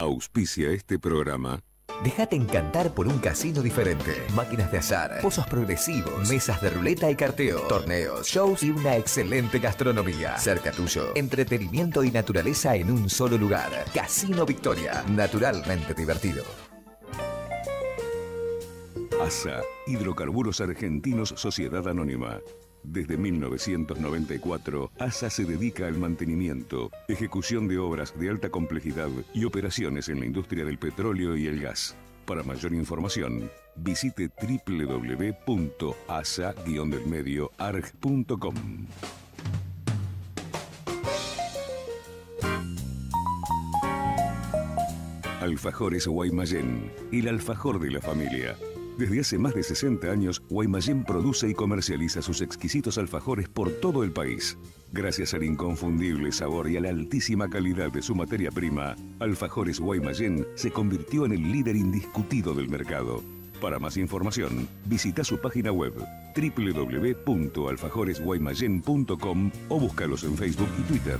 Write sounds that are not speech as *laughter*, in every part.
Auspicia este programa. Déjate encantar por un casino diferente. Máquinas de azar, pozos progresivos, mesas de ruleta y carteo, torneos, shows y una excelente gastronomía. Cerca tuyo, entretenimiento y naturaleza en un solo lugar. Casino Victoria, naturalmente divertido. ASA, Hidrocarburos Argentinos Sociedad Anónima. Desde 1994, ASA se dedica al mantenimiento, ejecución de obras de alta complejidad y operaciones en la industria del petróleo y el gas. Para mayor información, visite www.asa-delmedioarg.com. Alfajores Guaymallén, el alfajor de la familia. Desde hace más de 60 años, Guaymallén produce y comercializa sus exquisitos alfajores por todo el país. Gracias al inconfundible sabor y a la altísima calidad de su materia prima, Alfajores Guaymallén se convirtió en el líder indiscutido del mercado. Para más información, visita su página web www.alfajoresguaymallén.com o búscalos en Facebook y Twitter.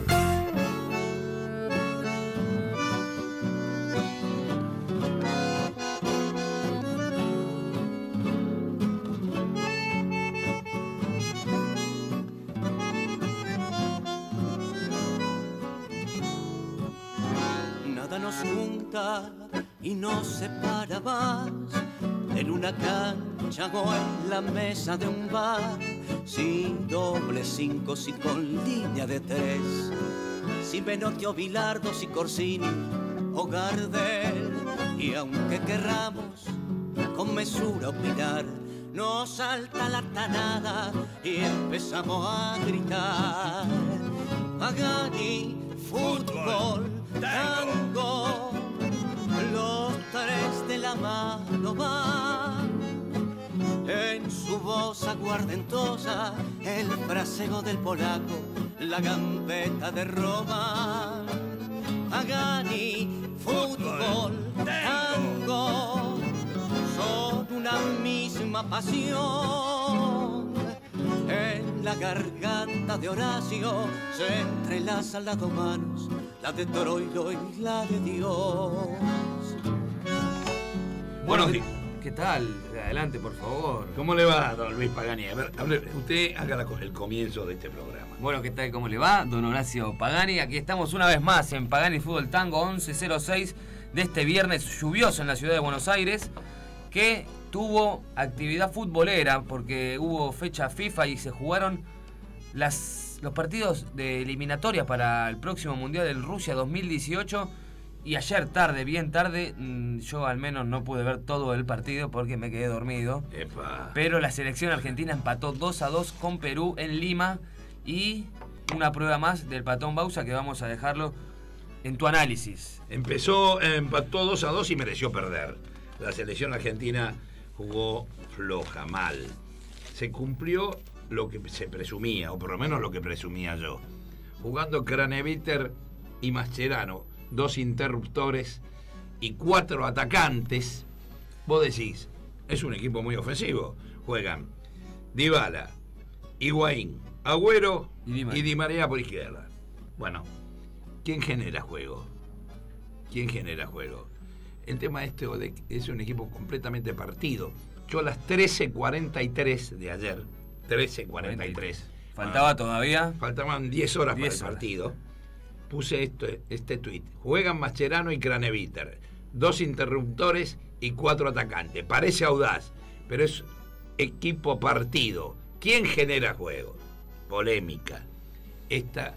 De un bar, sin doble cinco, y con línea de tres, sin Benotti o Bilardo, y Corsini o Gardel, y aunque querramos con mesura opinar, nos salta la tanada y empezamos a gritar. Pagani, fútbol, tango, los tres de la mano van. Su voz aguardentosa, el fraseo del polaco, la gambeta de Roma. Pagani, fútbol, tango, son una misma pasión. En la garganta de Horacio se entrelazan las dos manos, la de Troilo y la de Dios. Bueno, ¿qué, qué tal? Adelante, por favor. ¿Cómo le va, don Luis Pagani? A ver, hable- usted haga la el comienzo de este programa. Bueno, ¿qué tal? ¿Cómo le va? Don Horacio Pagani. Aquí estamos una vez más en Pagani Fútbol Tango 1106 de este viernes lluvioso en la ciudad de Buenos Aires, que tuvo actividad futbolera porque hubo fecha FIFA y se jugaron las, los partidos de eliminatoria para el próximo Mundial del Rusia 2018. Y ayer tarde, bien tarde, mm, yo al menos no pude ver todo el partido porque me quedé dormido. Epa. Pero la selección argentina empató 2 a 2 con Perú en Lima y una prueba más del patón Bausa que vamos a dejarlo en tu análisis. Empezó, empató 2 a 2 y mereció perder. La selección argentina jugó floja, mal. Se cumplió lo que se presumía, o por lo menos lo que presumía yo. Jugando Craneviter y Mascherano, dos interruptores y cuatro atacantes, vos decís, es un equipo muy ofensivo. Juegan Dybala, Higuaín, Agüero Y Di y Di María por izquierda. Bueno, ¿quién genera juego? ¿Quién genera juego? El tema este es un equipo completamente partido. Yo a las 13.43 de ayer, 13.43, Faltaba todavía. faltaban 10 horas 10 para el horas. Puse esto, este tuit. Juegan Mascherano y Craneviter. Dos interruptores y cuatro atacantes. Parece audaz, pero es equipo partido. ¿Quién genera juego? Polémica. Esta,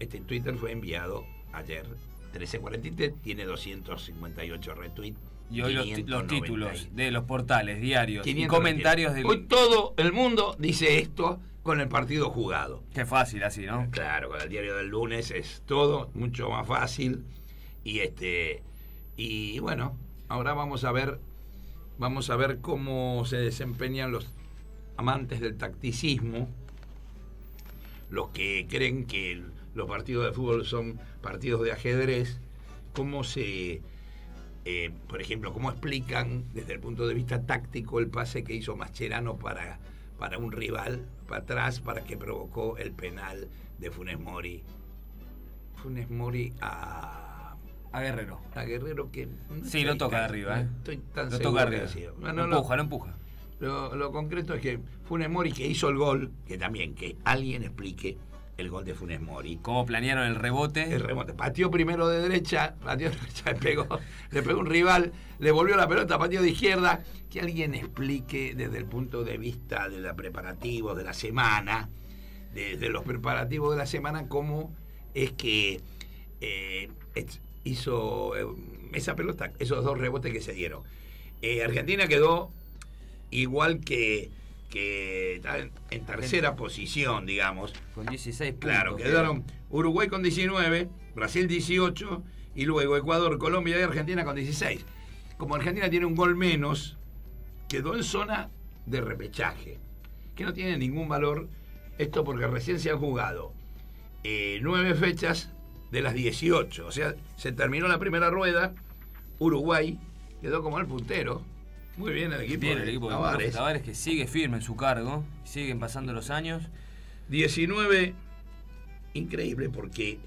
este Twitter fue enviado ayer, 13.43, tiene 258 retweets. Y hoy los, los 590. títulos de los portales, diarios y 590. comentarios de... Hoy todo el mundo dice esto con el partido jugado. Qué fácil así, ¿no? Claro, con el diario del lunes es todo mucho más fácil. Y este. Y bueno, ahora vamos a ver. Vamos a ver cómo se desempeñan los amantes del tacticismo. Los que creen que los partidos de fútbol son partidos de ajedrez. Cómo se. eh, por ejemplo, cómo explican desde el punto de vista táctico el pase que hizo Mascherano para, para un rival, para atrás, para que provocó el penal de Funes Mori. Funes Mori a, A Guerrero. A Guerrero que. no Sí, lo toca de arriba, ¿eh? Estoy tan Lo toca arriba. no, empuja, lo empuja. Lo, lo concreto es que Funes Mori que hizo el gol, que también que alguien explique el gol de Funes Mori. Cómo planearon el rebote. El remote. Pateó primero de derecha, pateó de derecha, *laughs* le pegó, le pegó un rival, le volvió la pelota, pateó de izquierda. Que alguien explique desde el punto de vista de los preparativos de la semana, desde los preparativos de la semana, cómo es que eh, hizo eh, esa pelota, esos dos rebotes que se dieron. Eh, Argentina quedó igual que, que está en, tercera posición, digamos. Con 16 puntos. Claro, quedaron Uruguay con 19, Brasil 18 y luego Ecuador, Colombia y Argentina con 16. Como Argentina tiene un gol menos, quedó en zona de repechaje, que no tiene ningún valor esto porque recién se han jugado eh, nueve fechas de las 18. O sea, se terminó la primera rueda, Uruguay quedó como el puntero. Muy bien el equipo Bien, de el equipo de Tavares. Tavares que sigue firme en su cargo. Siguen pasando los años. 19, increíble porque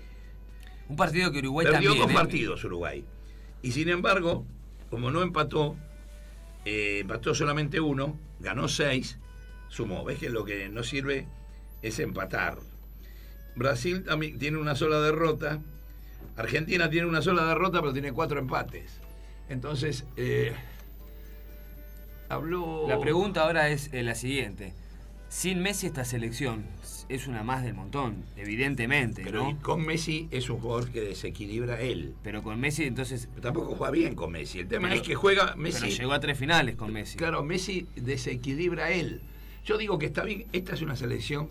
Un partido que Uruguay Perdió también. dos ¿eh? partidos Uruguay. Y sin embargo, como no empató, eh, empató solamente uno, ganó seis, sumó. ¿Ves que lo que no sirve es empatar? Brasil también tiene una sola derrota. Argentina tiene una sola derrota, pero tiene cuatro empates. Entonces, eh, habló. La pregunta ahora es eh, la siguiente. Sin Messi esta selección es una más del montón, evidentemente, Pero ¿no? con Messi es un jugador que desequilibra él. Pero con Messi entonces... Pero tampoco juega bien con Messi. El tema Pero- es que juega Messi. Pero llegó a tres finales con Messi. Claro, Messi desequilibra él. Yo digo que está bien, esta es una selección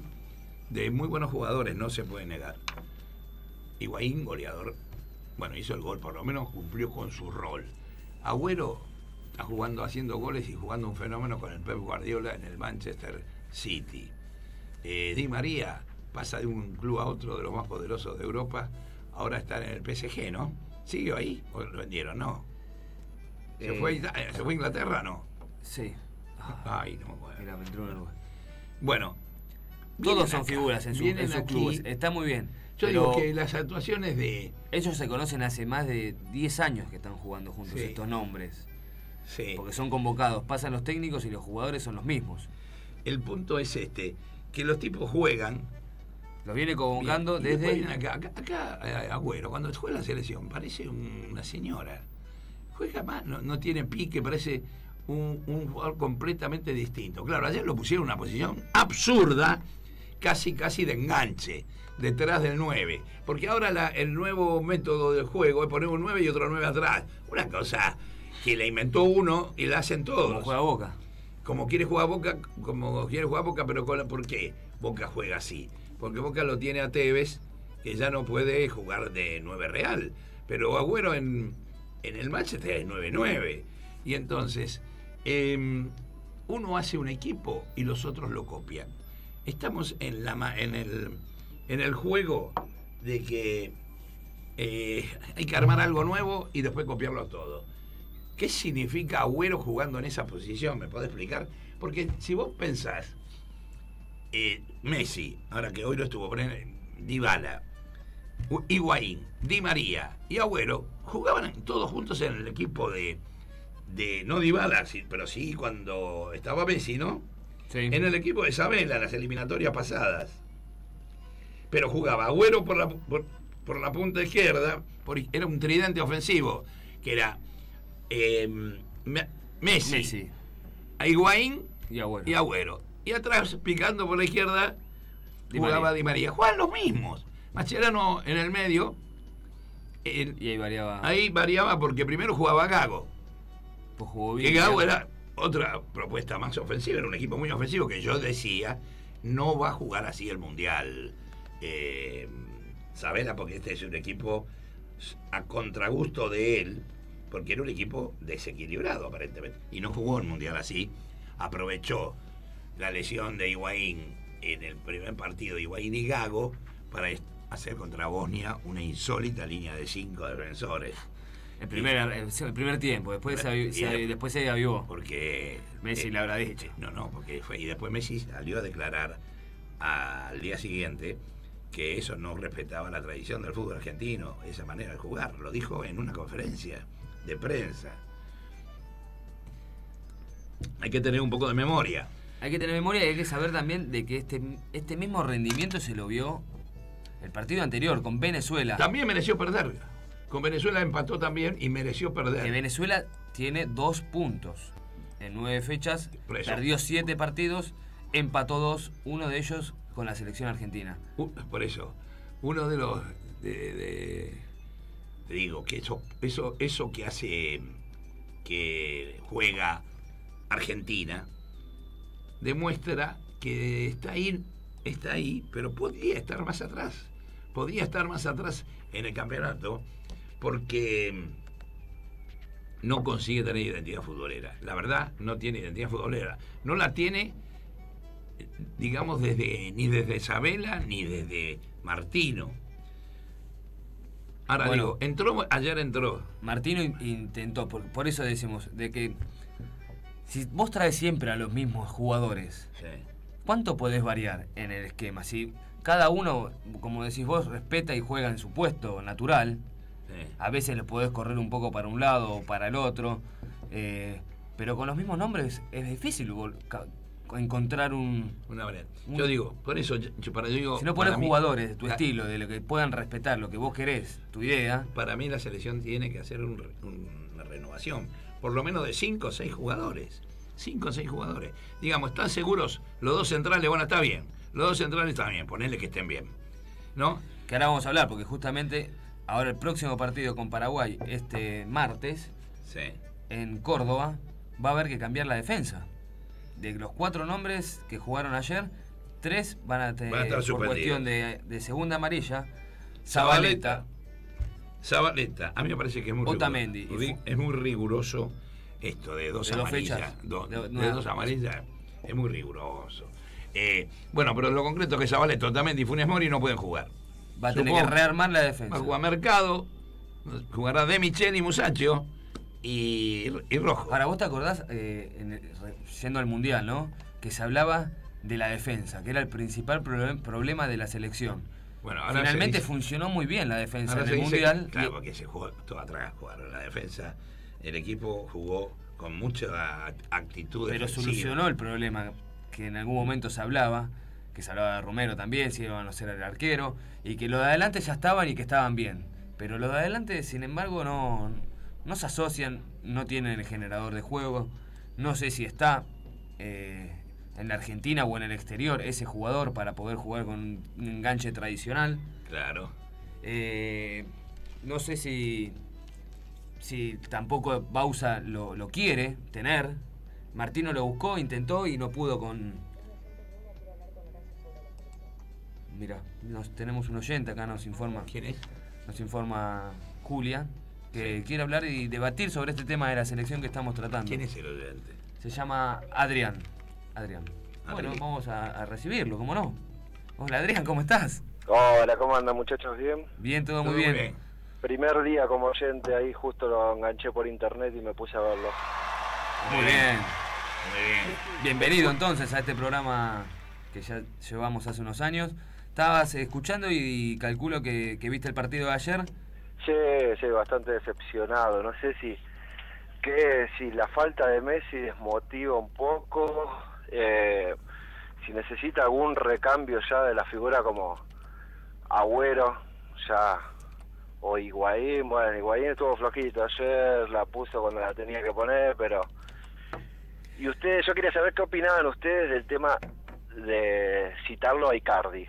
de muy buenos jugadores, no se puede negar. Higuaín, goleador, bueno, hizo el gol, por lo menos cumplió con su rol. Agüero está jugando, haciendo goles y jugando un fenómeno con el Pep Guardiola en el Manchester City. Eh, Di María pasa de un club a otro de los más poderosos de Europa, ahora está en el PSG, ¿no? ¿Sigue ahí? ¿O lo vendieron? No. ¿Se, Eh, fue, ¿Se fue a Inglaterra? No. Sí. Ay, no me. Mira. Bueno. Todos son acá, figuras en, su- en sus clubes. Está muy bien. Yo pero digo que las actuaciones de. ellos se conocen hace más de 10 años que están jugando juntos Sí. estos nombres. Sí. Porque son convocados. Pasan los técnicos y los jugadores son los mismos. El punto es este: que los tipos juegan. Los viene convocando después desde... acá, acá, acá, eh, Agüero, cuando juega la selección, parece un- una señora. Juega más, no, no tiene pique, parece un, un jugador completamente distinto. Claro, ayer lo pusieron en una posición absurda, casi, casi de enganche, detrás del 9. Porque ahora la- el nuevo método de juego es poner un 9 y otro 9 atrás. Una cosa que la inventó uno y la hacen todos. Como juega Boca. como quiere jugar Boca, como quiere jugar Boca, pero con la- ¿por qué Boca juega así? Porque Boca lo tiene a Tevez, que ya no puede jugar de 9 real. Pero Agüero en, en el Manchester es 9-9. Y entonces, em, uno hace un equipo y los otros lo copian. Estamos en, la, en, el, en el juego de que eh, hay que armar algo nuevo y después copiarlo todo. ¿Qué significa Agüero jugando en esa posición? ¿Me puede explicar? Porque si vos pensás, eh, Messi, ahora que hoy lo estuvo poniendo, Dybala, Higuaín, Di María y Agüero jugaban todos juntos en el equipo de, de no Dybala, pero sí cuando estaba Messi, ¿no? Sí. En el equipo de Isabela, en las eliminatorias pasadas. Pero jugaba Agüero por la, por, por la punta izquierda, por- era un tridente ofensivo, que era eh, Me- Messi, Messi. a Higuaín Y Agüero. y Agüero. Y atrás, picando por la izquierda, Di jugaba María. Di María. Juegan los mismos. Mascherano en el medio. el- Y ahí variaba. ahí variaba porque primero jugaba Gago. Pues jugó Que bien. Gago era otra propuesta más ofensiva, era un equipo muy ofensivo que yo decía, no va a jugar así el Mundial. Eh, Sabela, porque este es un equipo a contragusto de él, porque era un equipo desequilibrado aparentemente. Y no jugó el Mundial así. Aprovechó la lesión de Higuaín en el primer partido, Higuaín y Gago, para hacer contra Bosnia una insólita línea de cinco defensores. El primer, el, el primer tiempo. Después se, se- de- después se avivó. Porque. Messi le habrá dicho. No, no, porque fue. Y después Messi salió a declarar al día siguiente que eso no respetaba la tradición del fútbol argentino, esa manera de jugar. Lo dijo en una conferencia de prensa. Hay que tener un poco de memoria. Hay que tener memoria y hay que saber también de que este, este mismo rendimiento se lo vio el partido anterior con Venezuela. También mereció perder. Con Venezuela empató también y mereció Que perder. Venezuela tiene dos puntos en nueve fechas, perdió siete partidos, empató dos, uno de ellos con la selección argentina. Uh, por eso, uno de los. De, de- te digo que eso, eso, eso que hace que juega Argentina demuestra que está ahí, está ahí, pero podría estar más atrás. Podría estar más atrás en el campeonato porque no consigue tener identidad futbolera. La verdad, no tiene identidad futbolera. No la tiene digamos, desde ni desde Isabela ni desde Martino. Ahora Bueno. digo, entró, ayer entró. Martino in- intentó, por, por eso decimos, de que si vos traes siempre a los mismos jugadores, ¿cuánto podés variar en el esquema? Si cada uno, como decís vos, respeta y juega en su puesto natural, sí. a veces le podés correr un poco para un lado o para el otro, eh, pero con los mismos nombres es difícil encontrar un... Una variante. Yo digo, por eso, yo, para, yo digo, Si no pones jugadores de tu la- estilo, de lo que puedan respetar lo que vos querés, tu idea, Para mí la selección tiene que hacer un re- un- una renovación, por lo menos de 5 o 6 jugadores. 5 o 6 jugadores. Digamos, ¿están seguros? Los dos centrales, bueno, está bien. Los dos centrales están bien, ponele que estén bien. ¿No? que ahora vamos a hablar, porque justamente ahora el próximo partido con Paraguay, este martes, Sí. en Córdoba, va a haber que cambiar la defensa. De los cuatro nombres que jugaron ayer, tres van a tener, Van a estar por cuestión de, de segunda amarilla, Zabaleta. Zabaleta, a mí me parece que es muy Otamendi. riguroso. Ri- Es muy riguroso esto de dos De dos amarillas. fechas. do- De- dos amarillas. Es muy riguroso. Eh, bueno, pero lo concreto es que Zabaleta, Otamendi y Funes Mori no pueden jugar. va a tener que rearmar la Va defensa. a jugar Mercado, jugará De Michel y Musacho y, y Rojo. Ahora, vos te acordás, eh, en yendo al Mundial, ¿no? Que se hablaba de la defensa, que era el principal proble- problema de la selección. Bueno, ahora Finalmente se dice- funcionó muy bien la defensa en el dice- Mundial. Claro, porque se jugó todo atrás, jugaron la defensa. El equipo jugó con mucha actitud pero defensiva. solucionó el problema que en algún momento se hablaba, que se hablaba de Romero también, si iban a ser el arquero, y que los de adelante ya estaban y que estaban bien. Pero los de adelante, sin embargo, no, no se asocian, no tienen el generador de juego. No sé si está eh, en la Argentina o en el exterior ese jugador para poder jugar con un enganche tradicional. Claro. Eh, no sé si, si tampoco Bausa lo, lo quiere tener. Martino lo buscó, intentó y no pudo con... Mira, nos, tenemos un oyente acá, nos informa, ¿Quién es? nos informa Julia, que quiere hablar y debatir sobre este tema de la selección que estamos tratando. ¿Quién es el oyente? Se llama Adrián. Adrián. Bueno, vamos a, a recibirlo, ¿cómo no? Hola Adrián, ¿cómo estás? Hola, ¿cómo andan muchachos? ¿Bien? Bien, todo, muy bien. Primer día como oyente, ahí justo lo enganché por internet y me puse a verlo. Muy bien. Muy bien. Bienvenido entonces a este programa que ya llevamos hace unos años. Estabas escuchando y calculo que, que viste el partido de ayer. Sí, sí, bastante decepcionado. No sé si que si la falta de Messi desmotiva un poco, eh, si necesita algún recambio ya de la figura como Agüero, ya o Higuaín, bueno, Higuaín estuvo flojito ayer, la puso cuando la tenía que poner, pero y ustedes, yo quería saber qué opinaban ustedes del tema de citarlo a Icardi.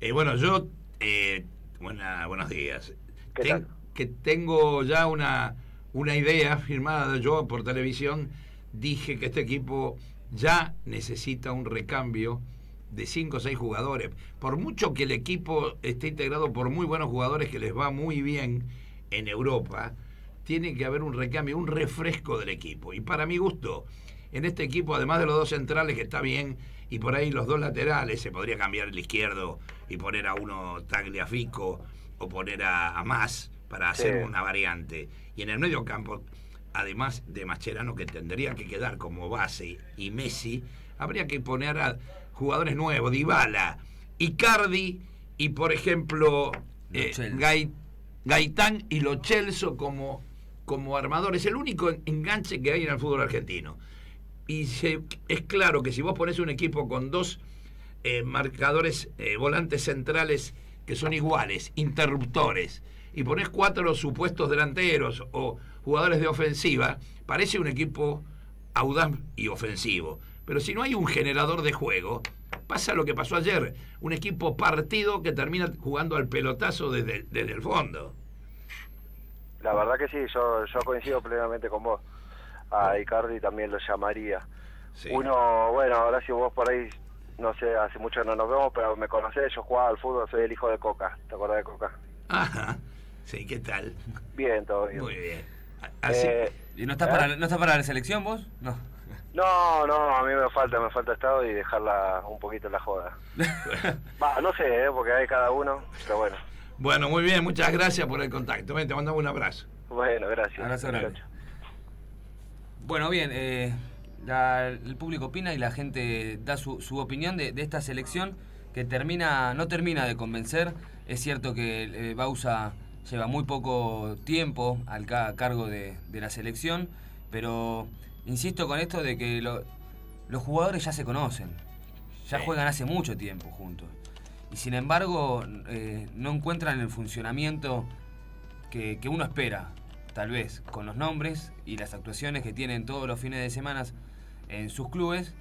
Eh, bueno, yo. eh, buena- buenos días. ¿Qué Ten- tal? que tengo ya una, una idea firmada. Yo por televisión dije que este equipo ya necesita un recambio de 5 o 6 jugadores. Por mucho que el equipo esté integrado por muy buenos jugadores que les va muy bien en Europa, tiene que haber un recambio, un refresco del equipo. Y para mi gusto, en este equipo, además de los dos centrales, que está bien, y por ahí los dos laterales, se podría cambiar el izquierdo y poner a uno Tagliafico o poner a, a Más para hacer Sí. una variante. Y en el medio campo, además de Mascherano, que tendría que quedar como base, y Messi, habría que poner a jugadores nuevos, Dybala, Icardi y por ejemplo, Lo eh, Gaitán y Lo Celso como, como armadores. Es el único enganche que hay en el fútbol argentino. Y se- es claro que si vos pones un equipo con dos eh, marcadores, eh, volantes centrales que son iguales, interruptores, y pones cuatro supuestos delanteros o jugadores de ofensiva, parece un equipo audaz y ofensivo. Pero si no hay un generador de juego, pasa lo que pasó ayer, un equipo partido que termina jugando al pelotazo desde, desde el fondo. La verdad que sí, yo, yo coincido plenamente con vos. A Icardi también lo llamaría. Sí. Uno, bueno, ahora si vos por ahí, no sé, hace mucho que no nos vemos, pero me conocés, yo jugaba al fútbol, soy el hijo de Coca. ¿Te acordás de Coca? Ajá. Sí, ¿qué tal? Bien, todo bien. Muy bien. Así, Eh, ¿Y no estás, ¿Eh? para, no estás para la selección vos? No. no, no, a mí me falta, me falta estado y dejarla un poquito en la joda. *laughs* Va, no sé, ¿eh? porque hay cada uno, pero bueno. Bueno, muy bien, muchas gracias por el contacto. Ven, te mandamos un abrazo. Bueno, gracias. Abrazo grande. Bueno, bien, eh, la- el público opina y la gente da su, su opinión de, de esta selección que termina, no termina de convencer. Es cierto que eh, Bausa lleva muy poco tiempo al ca- cargo de, de la selección, pero insisto con esto de que lo- los jugadores ya se conocen, ya Sí. juegan hace mucho tiempo juntos. Y sin embargo, eh, no encuentran el funcionamiento que, que uno espera, tal vez, con los nombres y las actuaciones que tienen todos los fines de semana en sus clubes,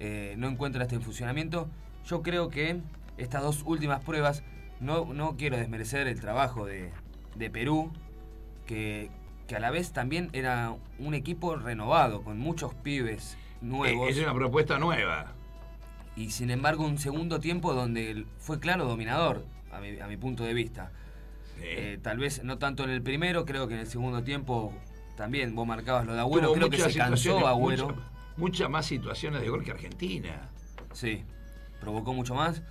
eh, no encuentra este funcionamiento. Yo creo que estas dos últimas pruebas, no, no quiero desmerecer el trabajo de, de Perú, que, que a la vez también era un equipo renovado, con muchos pibes nuevos es una propuesta nueva. y sin embargo un segundo tiempo donde fue claro dominador, a mi, a mi punto de vista. Sí. Eh, tal vez no tanto en el primero, creo que en el segundo tiempo también vos marcabas lo de Agüero, Tuvo creo que se cansó Agüero. mucha- Muchas más situaciones de gol que Argentina. Sí, provocó mucho más,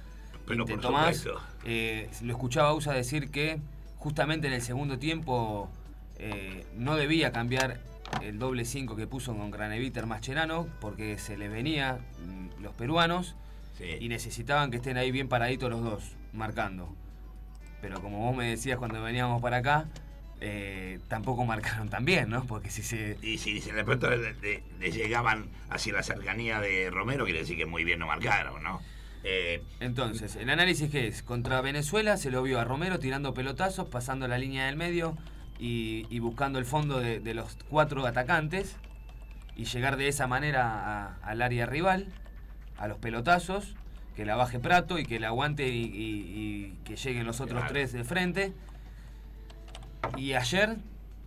Pero por más. Eh, lo escuchaba Usa decir que justamente en el segundo tiempo eh, no debía cambiar el doble 5 que puso con Graneviter Mascherano porque se les venía mm, los peruanos Sí. y necesitaban que estén ahí bien paraditos los dos, marcando. Pero como vos me decías cuando veníamos para acá, eh, tampoco marcaron tan bien, ¿no? Porque si se... Y si de pronto le, le- le llegaban hacia la cercanía de Romero, quiere decir que muy bien no marcaron, ¿no? Eh, Entonces, el análisis que es, contra Venezuela se lo vio a Romero tirando pelotazos, pasando la línea del medio y, y buscando el fondo de, de los cuatro atacantes y llegar de esa manera al área rival, a los pelotazos, que la baje Prato y que la aguante y, y- y que lleguen los otros Claro. tres de frente. Y ayer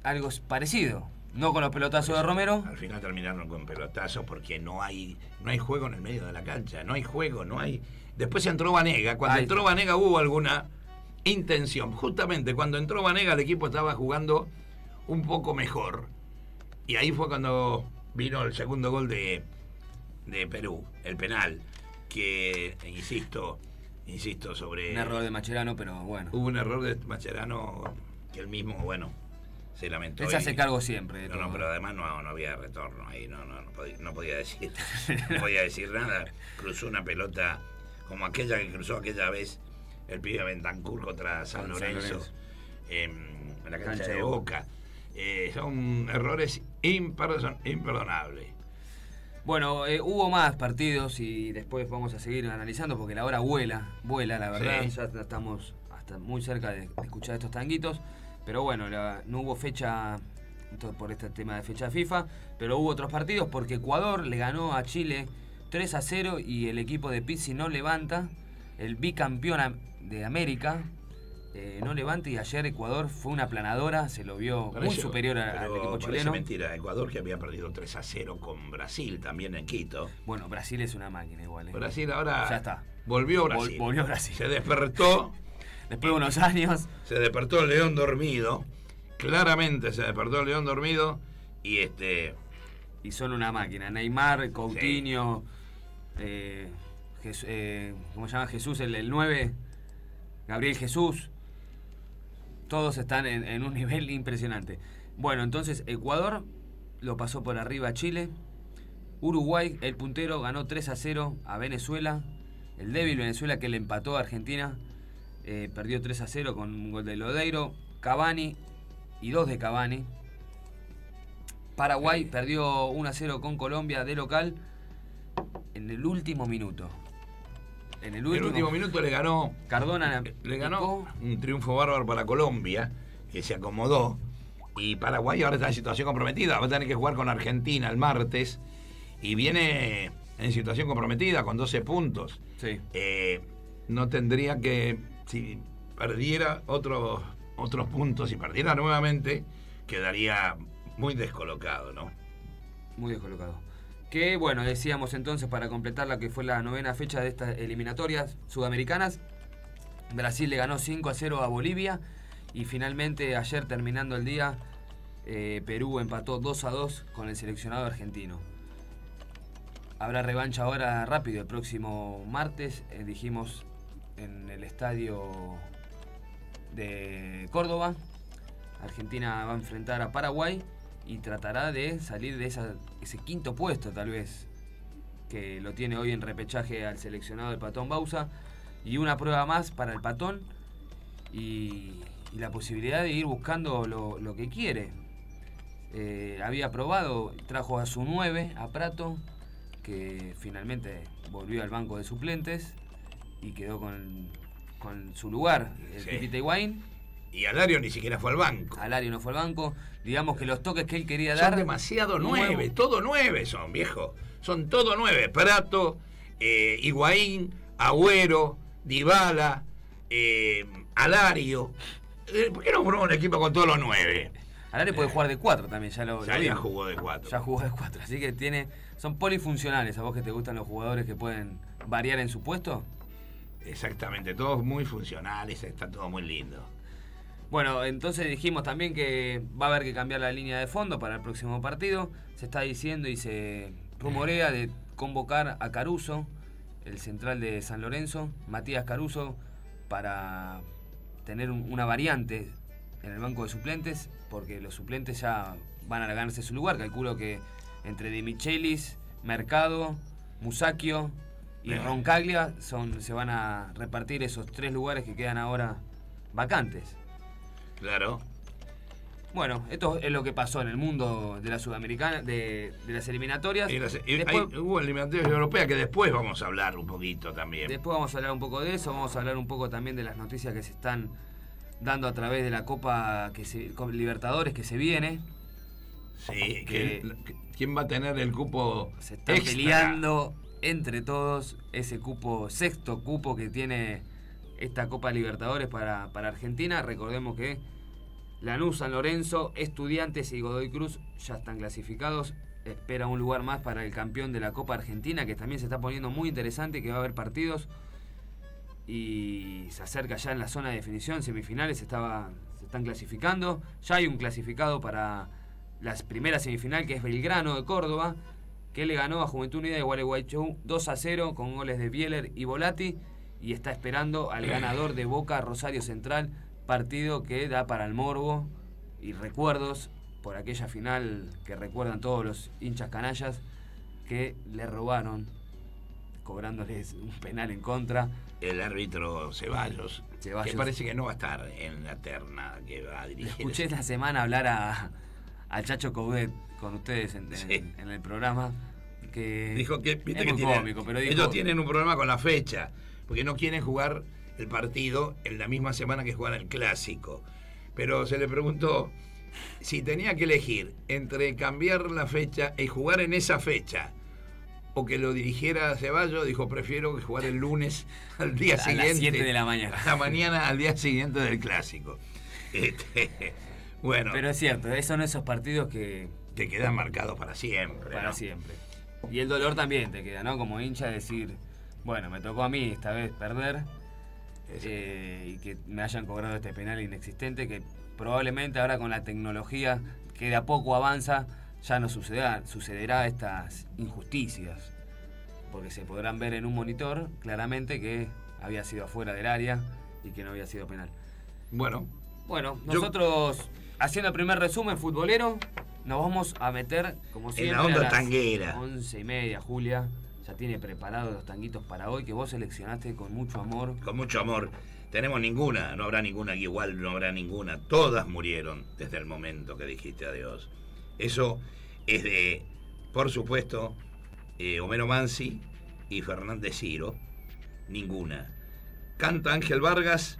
algo parecido, no con los pelotazos de Romero, al final terminaron con pelotazos porque no hay no hay juego en el medio de la cancha, no hay juego, no hay. Después entró Vanega, cuando entró. Vanega hubo alguna intención. Justamente cuando entró Vanega el equipo estaba jugando un poco mejor. Y ahí fue cuando vino el segundo gol de, de Perú, el penal, que insisto, insisto sobre un error de Macherano, pero bueno. hubo un error de Macherano que él mismo, bueno, se lamentó. Él se y- hace cargo siempre de no, todo. no, pero además no, no había retorno ahí, no, no, no, podía, no podía decir, *laughs* no podía decir nada. Cruzó una pelota como aquella que cruzó aquella vez el pibe Bentancur contra San Lorenzo, Lorenzo. en, en la cancha, Cancha de Boca. Eh, son errores imperson- imperdonables. Bueno, eh, hubo más partidos y después vamos a seguir analizando porque la hora vuela, vuela, la verdad. Sí. Ya estamos hasta muy cerca de, de escuchar estos tanguitos. Pero bueno, la- no hubo fecha por este tema de fecha FIFA, pero hubo otros partidos porque Ecuador le ganó a Chile 3 a 0 y el equipo de Pizzi no levanta, el bicampeón am- de América. eh, no levanta y ayer Ecuador fue una planadora, se lo vio muy superior a- al equipo chileno. mentira, Ecuador que había perdido 3 a 0 con Brasil también en Quito. Bueno, Brasil es una máquina igual. eh. Brasil ahora Ya está. volvió Vol- Brasil. volvió Brasil. Se despertó, *laughs* Después de unos años, se despertó el león dormido. Claramente se despertó el león dormido y este y son una máquina. Neymar, Coutinho, eh, Jes- eh, ¿cómo se llama? Jesús, el, el 9, Gabriel Jesús. Todos están en, en un *laughs* nivel impresionante. Bueno, entonces Ecuador lo pasó por arriba a Chile. Uruguay, el puntero, ganó 3 a 0 a Venezuela. El débil Venezuela que le empató a Argentina. Eh, perdió 3 a 0 con un gol de Lodeiro, Cavani y dos de Cavani. Paraguay perdió 1 a 0 con Colombia de local en el último minuto. En el último, minuto le ganó. Cardona le ganó un triunfo bárbaro para Colombia, que se acomodó. Y Paraguay ahora está en situación comprometida. Va a tener que jugar con Argentina el martes. Y viene en situación comprometida con 12 puntos. Sí. Eh, no tendría que. Si perdiera otros, otros puntos y perdiera nuevamente, quedaría muy descolocado, ¿no? Muy descolocado. Que bueno, decíamos entonces para completar la que fue la novena fecha de estas eliminatorias sudamericanas, Brasil le ganó 5 a 0 a Bolivia y finalmente ayer terminando el día, eh, Perú empató 2 a 2 con el seleccionado argentino. Habrá revancha ahora rápido el próximo martes, eh, dijimos en el estadio de Córdoba. Argentina va a enfrentar a Paraguay y tratará de salir de ese quinto puesto tal vez que lo tiene hoy en repechaje al seleccionado del Patón Bausa y una prueba más para el Patón y, la posibilidad de ir buscando lo, que quiere. Eh, había probado, trajo a su 9, a Prato, que finalmente volvió al banco de suplentes y quedó con, con su lugar, el sí. Pipita y Alario ni siquiera fue al banco. Alario no fue al banco. Digamos que los toques que él quería dar. Son demasiado nueve, todo nueve son, viejo. Son todo nueve. Prato, eh, Higuaín, Agüero, Dybala, eh, Alario. Eh, ¿Por qué no formó un equipo con todos los nueve? Alario puede jugar de cuatro también, ya lo. Ya, jugó de cuatro. Ya jugó de cuatro. Así que tiene. Son polifuncionales. ¿A vos que te gustan los jugadores que pueden variar en su puesto? Exactamente, todos muy funcionales, está todo muy lindo. Bueno, entonces dijimos también que va a haber que cambiar la línea de fondo para el próximo partido. Se está diciendo y se rumorea de convocar a Caruso, el central de San Lorenzo, Matías Caruso, para tener una variante en el banco de suplentes, porque los suplentes ya van a ganarse su lugar. Calculo que entre De Michelis, Mercado, Musacchio y Roncaglia son, se van a repartir esos tres lugares que quedan ahora vacantes. Claro. Bueno, esto es lo que pasó en el mundo de la sudamericana, de, las eliminatorias. hubo eliminatorias europeas que después vamos a hablar un poquito también. Después vamos a hablar un poco de eso, vamos a hablar un poco también de las noticias que se están dando a través de la Copa que se, Libertadores que se viene. Sí, ¿quién va a tener el cupo? Se está peleando entre todos ese cupo, sexto cupo que tiene esta Copa Libertadores para, Argentina. Recordemos que Lanús, San Lorenzo, Estudiantes y Godoy Cruz ya están clasificados. Espera un lugar más para el campeón de la Copa Argentina, que también se está poniendo muy interesante, que va a haber partidos. Y se acerca ya en la zona de definición, semifinales se están clasificando. Ya hay un clasificado para la primera semifinal, que es Belgrano de Córdoba, que le ganó a Juventud Unida de Gualeguaychú 2 a 0 con goles de Bieler y Volati y está esperando al ganador de Boca Rosario Central, partido que da para el morbo y recuerdos por aquella final que recuerdan todos los hinchas canallas que le robaron cobrándoles un penal en contra. El árbitro Ceballos, que parece que no va a estar en la terna que va a dirigir. Escuché esta semana hablar a, al Chacho Coudet con ustedes en, el programa. Que dijo que, pero ellos tienen un problema con la fecha porque no quieren jugar el partido en la misma semana que juegan el clásico. Pero se le preguntó si tenía que elegir entre cambiar la fecha y jugar en esa fecha o que lo dirigiera Ceballos, dijo, prefiero que jugar el lunes al día siguiente. A las 7 de la mañana. A la mañana al día siguiente del clásico. *laughs* Este, bueno. Pero es cierto, son esos partidos que... Te quedan marcados para siempre. Para siempre. Y el dolor también te queda, ¿no? Como hincha decir, bueno, me tocó a mí esta vez perder eh, y que me hayan cobrado este penal inexistente que probablemente ahora con la tecnología que de a poco avanza ya no sucederá, sucederá estas injusticias porque se podrán ver en un monitor claramente que había sido afuera del área y que no había sido penal. Bueno. Bueno, nosotros haciendo el primer resumen futbolero, nos vamos a meter como siempre en la onda tanguera. Once y media, Julia ya tiene preparados los tanguitos para hoy que vos seleccionaste con mucho amor. Con mucho amor. Tenemos ninguna, no habrá ninguna que igual no habrá ninguna. Todas murieron desde el momento que dijiste adiós. Eso es de, por supuesto, eh, Homero Mansi y Fernández Ciro. Ninguna. Canta Ángel Vargas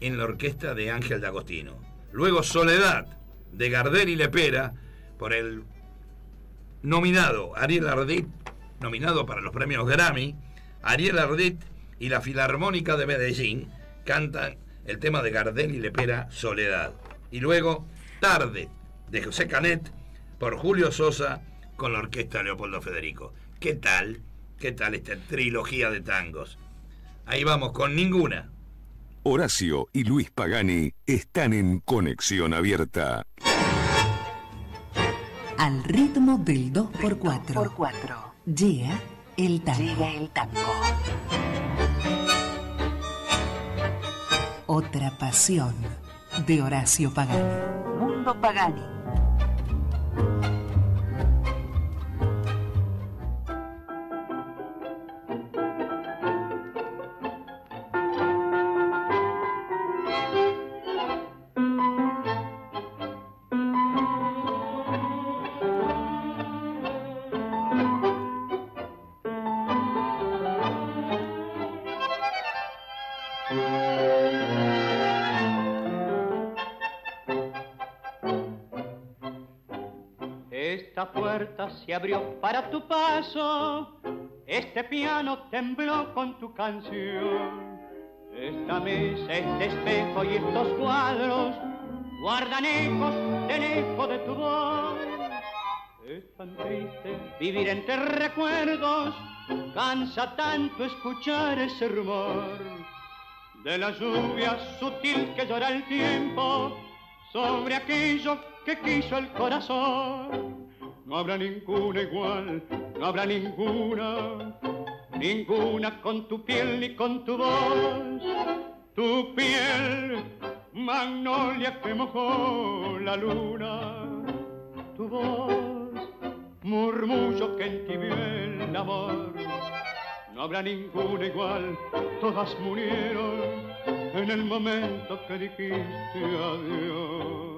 en la orquesta de Ángel D'Agostino. Luego Soledad de Gardel y Lepera por el nominado Ariel Ardit, nominado para los premios Grammy. Ariel Ardit y la Filarmónica de Medellín cantan el tema de Gardel y Lepera Soledad. Y luego Tarde de José Canet por Julio Sosa con la orquesta Leopoldo Federico. ¿Qué tal? ¿Qué tal esta trilogía de tangos? Ahí vamos con ninguna. Horacio y Luis Pagani están en conexión abierta. Al ritmo del 2x4. Por 4. Llega el tango. Llega el tango. Otra pasión de Horacio Pagani. Mundo Pagani. Se abrió para tu paso, este piano tembló con tu canción. Esta mesa, este espejo y estos cuadros guardan ecos del eco de tu voz. Es tan triste vivir entre recuerdos, cansa tanto escuchar ese rumor de la lluvia sutil que llora el tiempo sobre aquello que quiso el corazón. No habrá ninguna igual, no habrá ninguna, ninguna con tu piel ni con tu voz. Tu piel, magnolia que mojó la luna, tu voz, murmullo que entibió el amor. No habrá ninguna igual, todas murieron en el momento que dijiste adiós.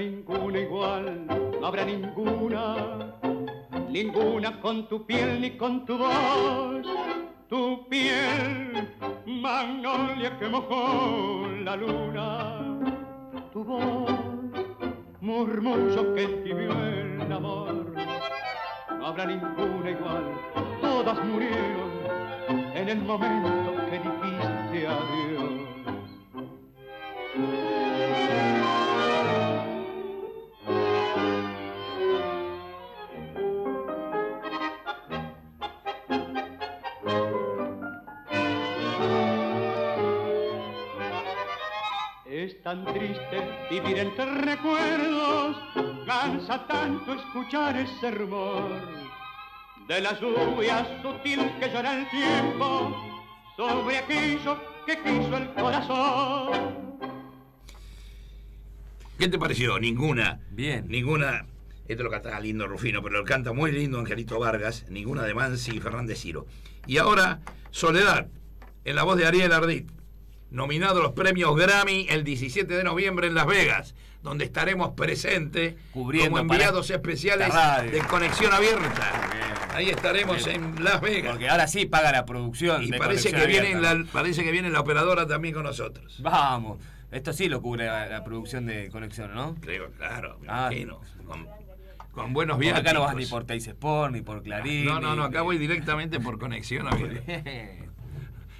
Ninguna igual, no habrá ninguna, ninguna con tu piel ni con tu voz. Tu piel, magnolia que mojó la luna, tu voz, murmullo que entibió el amor. No habrá ninguna igual, todas murieron en el momento que dijiste adiós. Tan triste vivir entre recuerdos, cansa tanto escuchar ese rumor de la lluvia sutil que llora el tiempo sobre aquello que quiso el corazón. ¿Qué te pareció? Ninguna. Bien. Ninguna. Esto lo canta lindo Rufino, pero lo canta muy lindo Angelito Vargas. Ninguna de Mansi y Fernández Ciro. Y ahora, Soledad, en la voz de Ariel Ardit. Nominado a los premios Grammy el 17 de noviembre en Las Vegas, donde estaremos presentes Cubriendo como enviados especiales de Conexión Abierta. Ahí estaremos en Las Vegas. Porque ahora sí paga la producción. Y de parece que, viene la, parece que viene la operadora también con nosotros. Vamos. Esto sí lo cubre la, la producción de Conexión, ¿no? Creo, claro, me Ah, imagino. Con, con buenos viáticos. acá no vas ni por Teis Sport, ni por Clarín. No, no, no, acá voy directamente por conexión *laughs* abierta.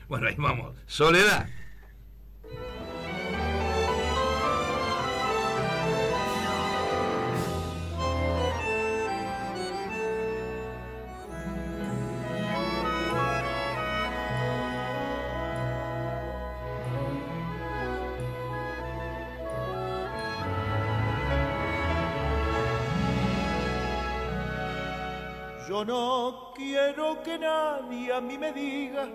Bueno, ahí vamos. Soledad. Yo no quiero que nadie a mí me diga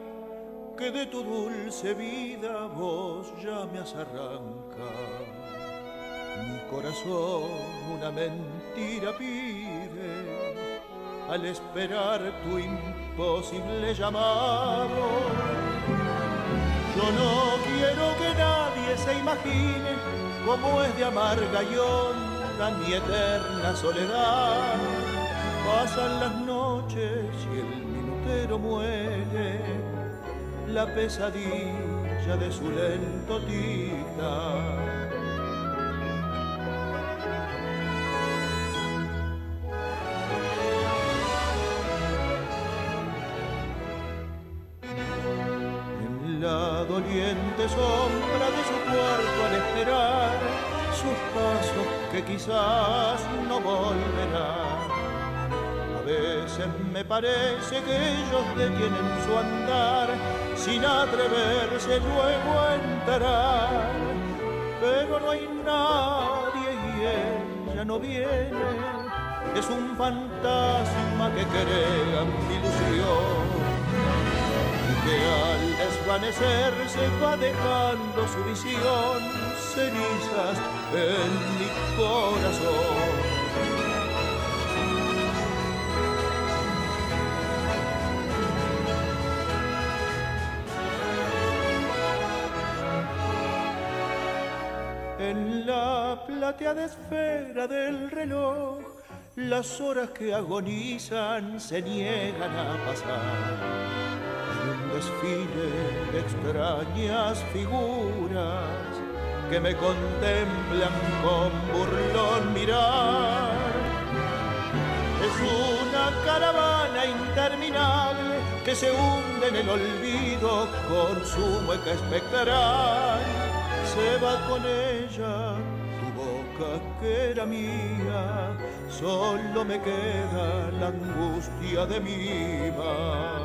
que de tu dulce vida vos ya me has arrancado. Mi corazón una mentira pide al esperar tu imposible llamado. Yo no quiero que nadie se imagine cómo es de amarga y honda mi eterna soledad. Pasan las noches y el minutero muere, la pesadilla de su lento tic doliente sombra de su cuerpo al esperar sus pasos que quizás no volverán. Veces me parece que ellos detienen su andar sin atreverse luego a entrar, pero no hay nadie y ella no viene. Es un fantasma que crea mi ilusión que al desvanecerse va dejando su visión cenizas en mi corazón. La plateada esfera del reloj, las horas que agonizan se niegan a pasar desfile de extrañas figuras que me contemplan con burlón mirar. Es una caravana interminable que se hunde en el olvido con su mueca espectral. Se va con ella boca que era mía, solo me queda la angustia de mi mar.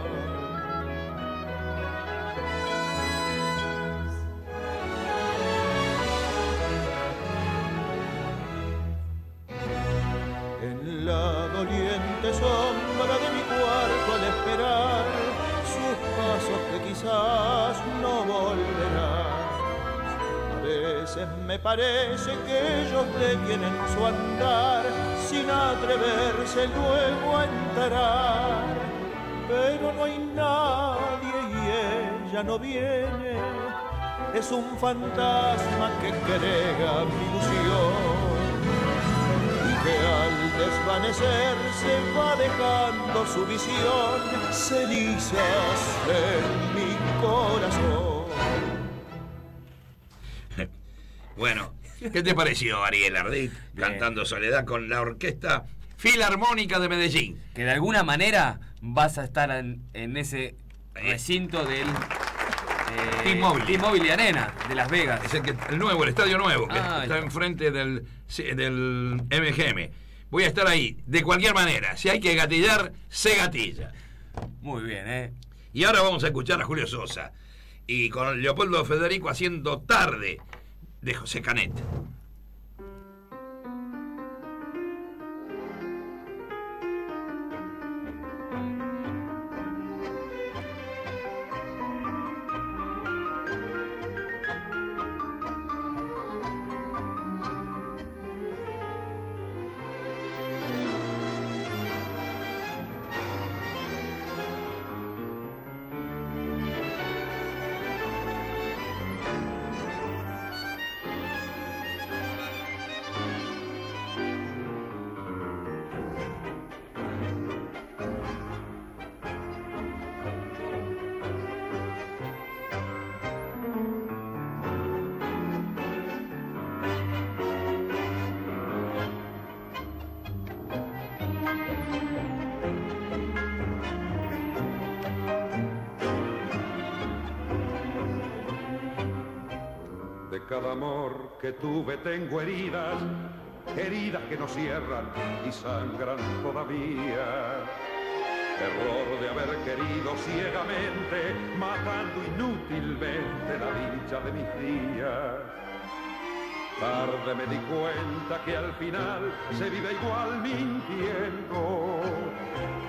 Parece que ellos detienen su andar sin atreverse luego a entrar. Pero no hay nadie y ella no viene, es un fantasma que crea mi ilusión que al desvanecerse va dejando su visión cenizas en mi corazón. Bueno, ¿qué te pareció Ariel Ardit cantando Soledad con la orquesta Filarmónica de Medellín? Que de alguna manera vas a estar en, ese eh. recinto del T-Mobile. T-Mobile Arena de Las Vegas. Es el, que, el nuevo, el estadio nuevo, que ah, está enfrente del, del MGM. Voy a estar ahí, de cualquier manera. Si hay que gatillar, se gatilla. Muy bien, ¿eh? Y ahora vamos a escuchar a Julio Sosa. Y con Leopoldo Federico haciendo tarde de José Canet. Tengo heridas, heridas que no cierran y sangran todavía. Error de haber querido ciegamente, matando inútilmente la dicha de mis días. Tarde me di cuenta que al final se vive igual mintiendo.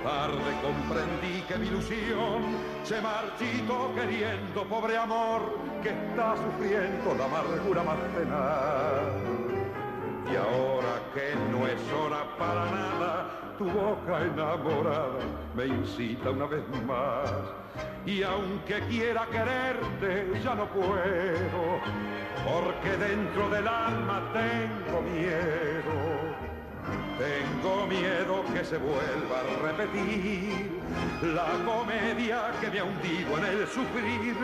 Tarde comprendí que mi ilusión se marchitó queriendo, pobre amor, que está sufriendo la amargura más tenaz. Y ahora que no es hora para nada, tu boca enamorada me incita una vez más. Y aunque quiera quererte, ya no puedo, porque dentro del alma tengo miedo. Tengo miedo que se vuelva a repetir la comedia que me ha hundido en el sufrir.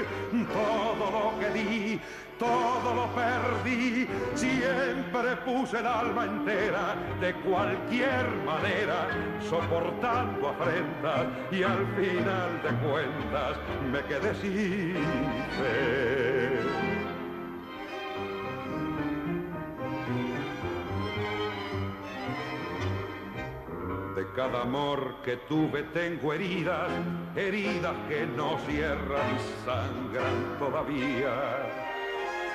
Todo lo que di, todo lo perdí. Siempre puse el alma entera, de cualquier manera, soportando afrentas y al final de cuentas me quedé sin fe. Cada amor que tuve tengo heridas, heridas que no cierran y sangran todavía.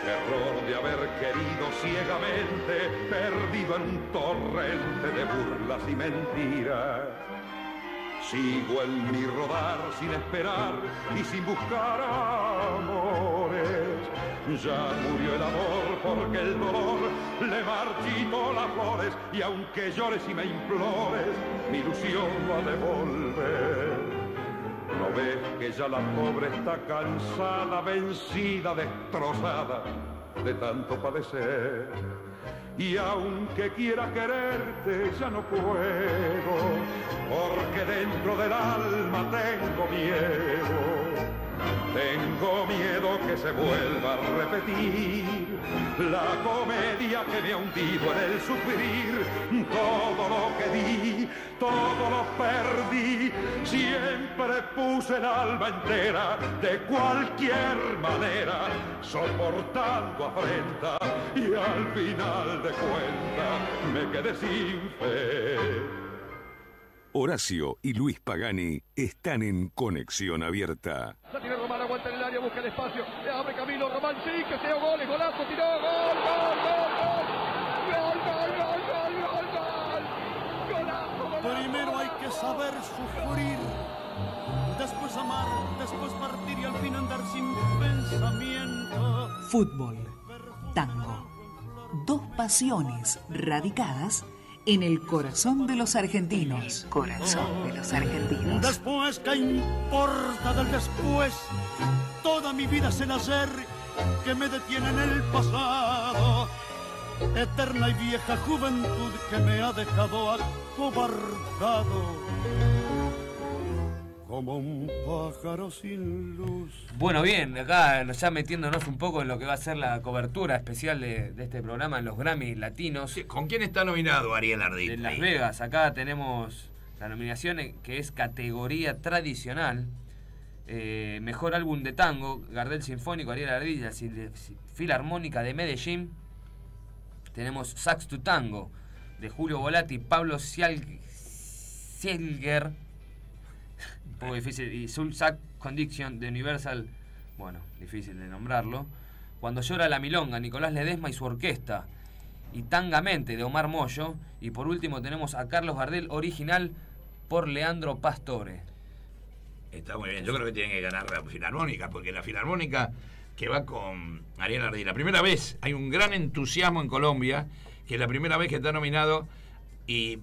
Error de haber querido ciegamente, perdido en un torrente de burlas y mentiras. Sigo en mi rodar sin esperar y sin buscar amores. Ya murió el amor porque el dolor le marchitó las flores y aunque llores y me implores, mi ilusión va a devolver. ¿No ves que ya la pobre está cansada, vencida, destrozada de tanto padecer? Y aunque quiera quererte, ya no puedo, porque dentro del alma tengo miedo. Tengo miedo que se vuelva a repetir la comedia que me ha hundido en el sufrir. Todo lo que di, todo lo perdí. Siempre puse el alma entera de cualquier manera, soportando afrenta y al final de cuentas me quedé sin fe. Horacio y Luis Pagani están en Conexión Abierta. La tiene Román, aguanta en el área, busca el espacio. Le abre camino Román, sí, que sea goles, golazo, tiró, gol, gol, gol, gol. Gol, gol, gol, gol, gol, gol. Golazo. Primero hay que saber sufrir, después amar, después partir y al fin andar sin pensamiento. Fútbol, tango. Dos pasiones radicadas en el corazón de los argentinos. Corazón de los argentinos. Después, ¿qué importa del después? Toda mi vida es el hacer que me detiene en el pasado. Eterna y vieja juventud que me ha dejado acobardado. Como un pájaro sin luz. Bueno, bien, acá ya metiéndonos un poco en lo que va a ser la cobertura especial de, de este programa en los Grammy Latinos. ¿Con quién está nominado Ariel Ardit? En Las Vegas, acá tenemos la nominación en- que es categoría tradicional. Eh, mejor álbum de tango, Gardel Sinfónico, Ariel Ardit, la Sil- Filarmónica de Medellín. Tenemos Sax to Tango, de Julio Volati, Pablo un poco difícil, y Soul Condition de Universal, bueno, difícil de nombrarlo. Cuando llora la milonga, Nicolás Ledesma y su orquesta. Y Tangamente de Omar Moyo. Y por último tenemos a Carlos Gardel, original por Leandro Pastore. Está muy bien, yo creo que tienen que ganar la Filarmónica, porque la Filarmónica que va con Ariel Ardit, la primera vez, hay un gran entusiasmo en Colombia, que es la primera vez que está nominado y,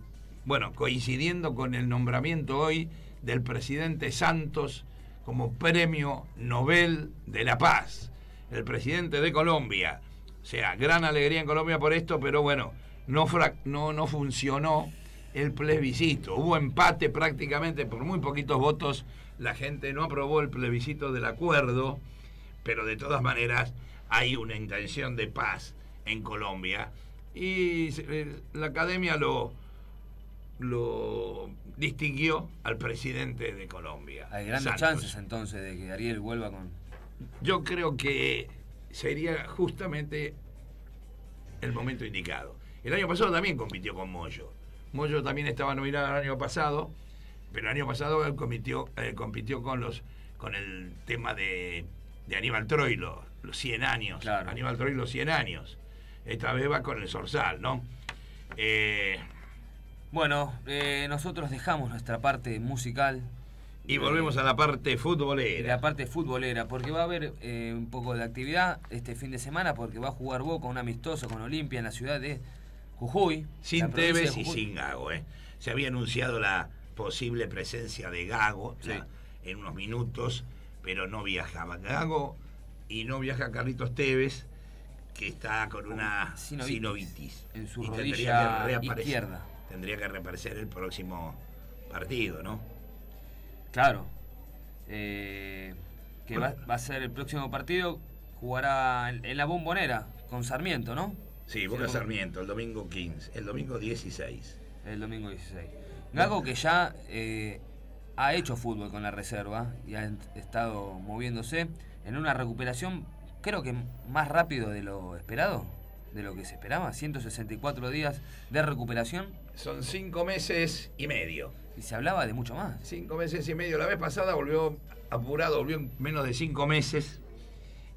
bueno, coincidiendo con el nombramiento hoy del presidente Santos como premio Nobel de la Paz, el presidente de Colombia. O sea, gran alegría en Colombia por esto, pero bueno, no, no, no funcionó el plebiscito. Hubo empate prácticamente por muy poquitos votos. La gente no aprobó el plebiscito del acuerdo, pero de todas maneras hay una intención de paz en Colombia. Y eh, la academia lo, lo distinguió al presidente de Colombia. Hay grandes Santos. chances entonces de que Ariel vuelva con... Yo creo que sería justamente el momento indicado. El año pasado también compitió con Moyo. Moyo también estaba nominado el año pasado, pero el año pasado él compitió, eh, compitió con los con el tema de, de Aníbal Troilo, los 100 años. Aníbal Troilo, los 100 años. esta vez va con el Sorsal, ¿no? Eh, Bueno, eh, nosotros dejamos nuestra parte musical y volvemos a la parte futbolera. la parte futbolera, porque va a haber eh, un poco de actividad este fin de semana, porque va a jugar Boca un amistoso con Olimpia en la ciudad de Jujuy. Sin Tevez y sin Gago, ¿eh? Se había anunciado la posible presencia de Gago Sí. en unos minutos, pero no viajaba Gago y no viaja Carlitos Tevez, que está con una sinovitis sinovitis. en su rodilla izquierda. Tendría que reaparecer el próximo partido, ¿no? Claro. Eh, que va, va a ser el próximo partido, jugará en, en la bombonera con Sarmiento, ¿no? Sí, Boca Sarmiento, el domingo 15, el domingo 16. El domingo 16. Gago que ya eh, ha hecho fútbol con la reserva y ha estado moviéndose en una recuperación, creo que más rápido de lo esperado, de lo que se esperaba. 164 días de recuperación Son cinco meses y medio. y se hablaba de mucho más. Cinco meses y medio. La vez pasada volvió apurado, volvió en menos de cinco meses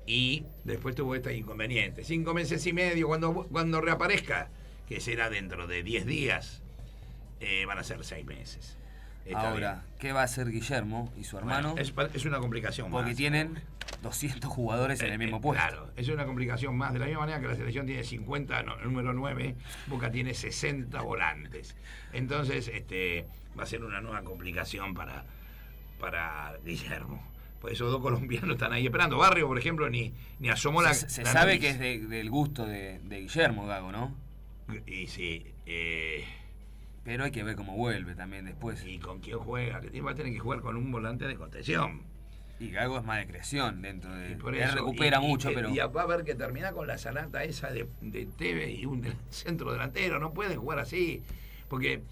y después tuvo este inconveniente. Cinco meses y medio, cuando, cuando reaparezca, que será dentro de diez días, eh, van a ser seis meses. Está Ahora, ¿qué va a hacer Guillermo y su hermano? Bueno, es, una complicación porque más. tienen 200 jugadores en Eh, el mismo eh, puesto. Claro, es una complicación más. De la misma manera que la selección tiene 50, no, el número 9, Boca tiene 60 volantes. Entonces, este va a ser una nueva complicación para, para Guillermo. Por eso dos colombianos están ahí esperando. Barrio, por ejemplo, ni, ni asomó la. Se, se la sabe nariz. que es de- del gusto de, de Guillermo Gago, ¿no? Y sí. eh, Pero hay que ver cómo vuelve también después. ¿Y con quién juega? Que va a tener que jugar con un volante de contención. Y Gago es más de creación dentro de. Por él eso, recupera y- y mucho, pero. Y va a haber que terminar con la sanata esa de, de Teve y un del- *laughs* centro delantero. No pueden jugar así. Porque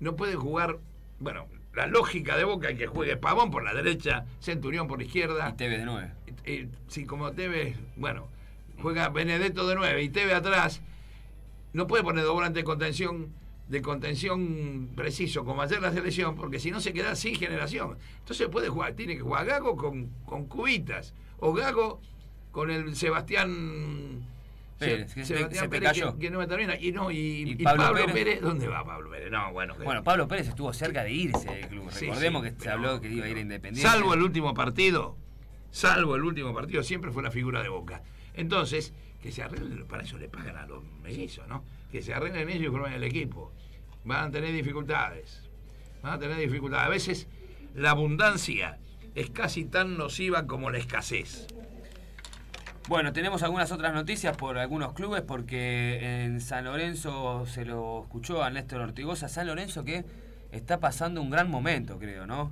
no pueden jugar. Bueno, la lógica de Boca es que juegue Pavón por la derecha, Centurión por la izquierda. Y TV de 9. Eh, sí, como Teve, bueno, juega Benedetto de 9 y Teve atrás. No puede poner dos volantes de contención de contención preciso como ayer la selección, porque si no se queda sin generación. Entonces puede jugar, tiene que jugar Gago con, con cubitas, o Gago con el Sebastián Se- se- Sebastián se Pérez, que, que no me termina. Y no, y, ¿Y y Pablo Pérez? Pérez? ¿dónde va Pablo Pérez? No, bueno, Bueno, Pablo Pérez estuvo cerca de irse del club. Sí, Recordemos sí, que se habló que iba a ir a Independiente. Salvo el último partido, salvo el último partido, siempre fue la figura de Boca. Entonces, que se arreglen, para eso le pagan a los mellizos, ¿no? Que se arreglen ellos formen el equipo. Van a tener dificultades. Van a tener dificultades. A veces la abundancia es casi tan nociva como la escasez. Bueno, tenemos algunas otras noticias por algunos clubes porque en San Lorenzo se lo escuchó a Néstor Ortigosa. San Lorenzo que está pasando un gran momento, creo, ¿no?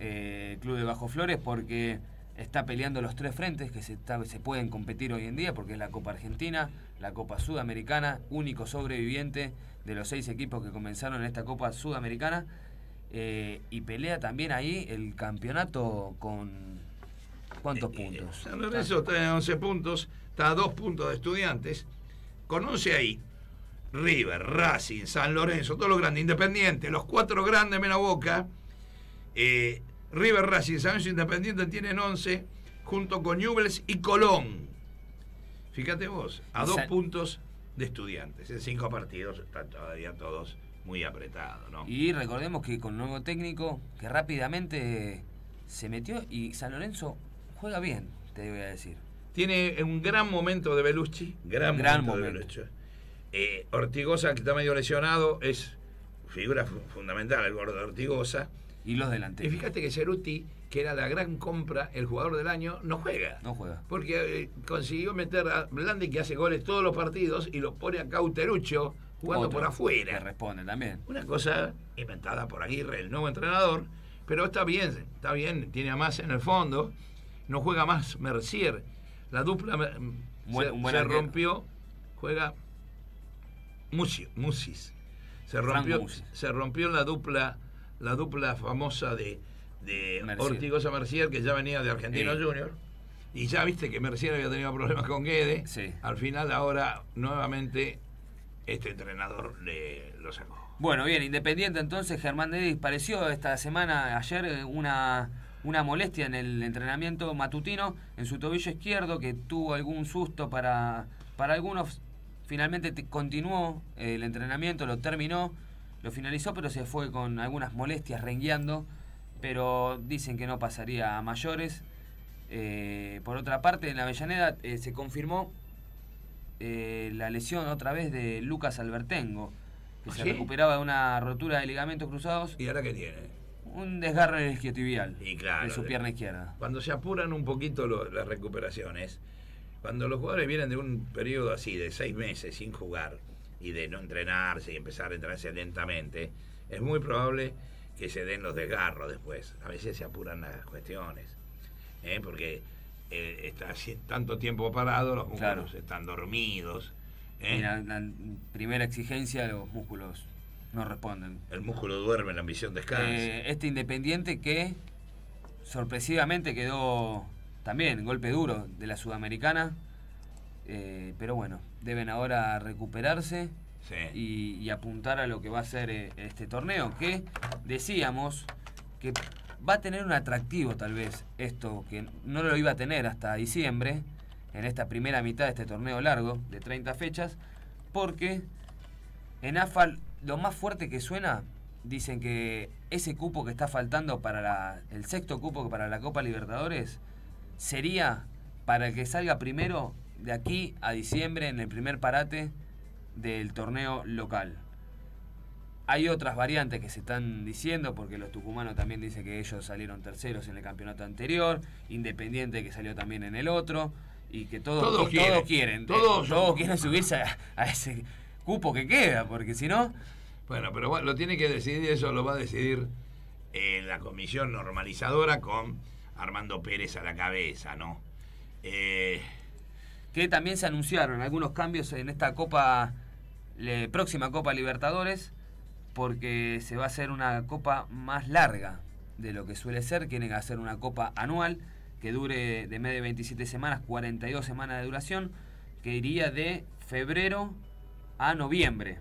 Eh, Club de Bajo Flores porque está peleando los tres frentes que se, pueden competir hoy en día porque es la Copa Argentina, la Copa Sudamericana, único sobreviviente de los seis equipos que comenzaron en esta Copa Sudamericana. eh, y pelea también ahí el campeonato con... ¿Cuántos puntos? San Lorenzo está en 11 puntos, está a dos puntos de estudiantes. Conoce ahí River, Racing, San Lorenzo, todos los grandes, Independiente, los cuatro grandes menos Boca. Eh, River, Racing, San Independiente tienen 11, junto con Newell's y Colón. Fíjate vos, a dos San- puntos de estudiantes. En cinco partidos están todavía todos muy apretados, ¿no? Y recordemos que con nuevo técnico que rápidamente se metió y San Lorenzo juega bien, te voy a decir. Tiene un gran momento de Belucci. Gran, Gran momento, de. Belucci. Eh, Ortigosa, que está medio lesionado, es figura fu- fundamental, el gordo Ortigosa. Y los Y delanteros. fíjate que Ceruti, que era la gran compra, el jugador del año, no juega. No juega. Porque eh, consiguió meter a Blandi, que hace goles todos los partidos, y lo pone a Cauterucho jugando Otro por afuera. Que responde también. Una cosa inventada por Aguirre, el nuevo entrenador, pero está bien, está bien, tiene a más en el fondo, no juega más Mercier. La dupla mm, Buen- se, un buen se rompió, juega Musi- Musis. Se rompió, se rompió la dupla, la dupla famosa de, de Mercier. Ortigosa Mercier, que ya venía de Argentino. Junior. Y ya viste que Mercier había tenido problemas con Guede. Sí. Al final ahora nuevamente este entrenador le lo sacó. Bueno, bien, Independiente entonces, Germán Dedis pareció esta semana, ayer, eh, una, una molestia en el entrenamiento matutino en su tobillo izquierdo que tuvo algún susto para, para algunos finalmente te- continuó el entrenamiento, lo terminó, lo finalizó, pero se fue con algunas molestias rengueando, pero dicen que no pasaría a mayores. Eh, por otra parte, en la Avellaneda eh, se confirmó eh, la lesión otra vez de Lucas Albertengo, que ¿Ah, se recuperaba de una rotura de ligamentos cruzados, ¿Y ahora qué tiene? un desgarre del isquiotibial Y claro, de su pierna izquierda. Cuando se apuran un poquito lo- las recuperaciones, cuando los jugadores vienen de un periodo así, de seis meses sin jugar, y de no entrenarse y empezar a entrenarse lentamente, es muy probable que se den los desgarros después. A veces se apuran las cuestiones, ¿eh? porque eh, está tanto tiempo parado, los músculos Claro. están dormidos. ¿eh? Y la, la primera exigencia, los músculos no responden. El músculo duerme, la ambición descansa. Eh, este Independiente que sorpresivamente quedó también golpe duro de la Sudamericana. eh, pero bueno, deben ahora recuperarse Sí. y, y apuntar a lo que va a ser eh, este torneo. Que decíamos que va a tener un atractivo tal vez esto, que no lo iba a tener hasta diciembre, en esta primera mitad de este torneo largo de 30 fechas, porque en AFA lo más fuerte que suena, dicen que ese cupo que está faltando para la, el sexto cupo para la Copa Libertadores sería para el que salga primero de aquí a diciembre en el primer parate del torneo local. Hay otras variantes que se están diciendo, porque los tucumanos también dicen que ellos salieron terceros en el campeonato anterior, Independiente que salió también en el otro, y que todos, Todos que todos quieren, quieren, todos eh, quieren subirse a, a ese cupo que queda, porque si no, Bueno, pero bueno, lo tiene que decidir, eso lo va a decidir eh, la comisión normalizadora con Armando Pérez a la cabeza, ¿no? Eh, que también se anunciaron algunos cambios en esta Copa, le- próxima Copa Libertadores, porque se va a hacer una Copa más larga de lo que suele ser, quieren hacer una Copa anual que dure de media de 27 semanas, 42 semanas de duración, que iría de febrero a noviembre.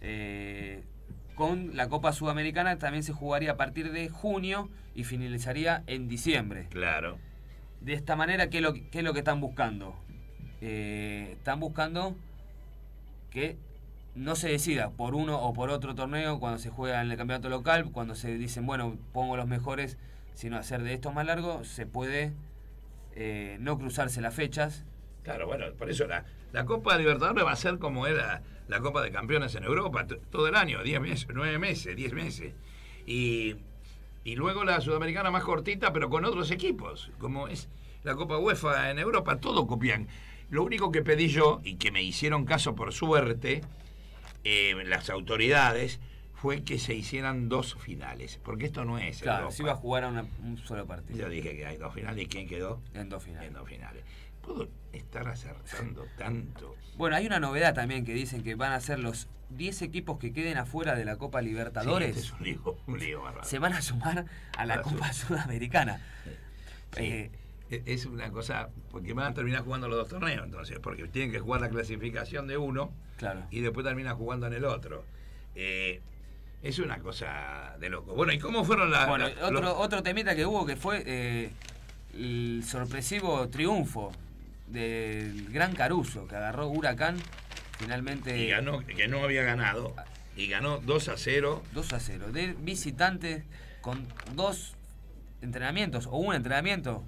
Eh, con la Copa Sudamericana también se jugaría a partir de junio y finalizaría en diciembre. claro. De esta manera, ¿qué es lo, qué es lo que están buscando? Eh, están buscando que no se decida por uno o por otro torneo cuando se juega en el campeonato local, cuando se dicen, bueno, pongo los mejores, sino hacer de esto más largo, se puede eh, no cruzarse las fechas. Claro, bueno, por eso la, la Copa Libertadores va a ser como era la Copa de Campeones en Europa, todo el año, 10 meses, 9 meses, 10 meses. Y, y luego la Sudamericana más cortita, pero con otros equipos, como es la Copa UEFA en Europa, todo copian. Lo único que pedí yo, y que me hicieron caso por suerte, eh, las autoridades, fue que se hicieran dos finales, porque esto no es Claro, Europa. se iba a jugar a una- un solo partido. Yo dije que hay dos finales, ¿y quién quedó? En dos finales. En dos finales. ¿Puedo estar acertando *laughs* tanto? Bueno, hay una novedad también que dicen que van a ser los 10 equipos que queden afuera de la Copa Libertadores. Sí, este es un lío, un lío bárbaro. se van a sumar a la Copa Sudamericana. Sí. Eh, E- Es una cosa, porque van a terminar jugando los dos torneos, entonces, porque tienen que jugar la clasificación de uno claro. y después terminan jugando en el otro. Eh, es una cosa de loco. Bueno, ¿y cómo fueron las... Bueno, las- otro, los- otro temita que hubo que fue eh, el sorpresivo triunfo del Gran Caruso, que agarró Huracán finalmente y ganó, que no había ganado, y ganó 2 a 0. 2 a 0. De visitante con dos entrenamientos o un entrenamiento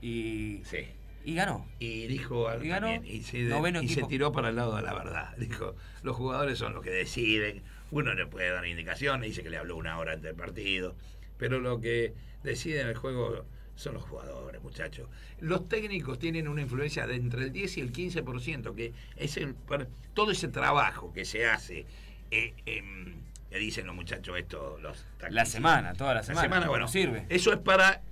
y, Sí. y ganó. Y dijo algo Y ganó, también, y, se, y tiró para el lado de la verdad. *laughs* Dijo, los jugadores son los que deciden, uno le puede dar indicaciones, dice que le habló una hora antes del partido, pero lo que decide en el juego son los jugadores, muchachos. Los técnicos tienen una influencia de entre el 10 y el 15%, que es el, todo ese trabajo que se hace, eh, em, que dicen los muchachos esto, los La semana, toda la La semana. semana, bueno, sirve. Eso es para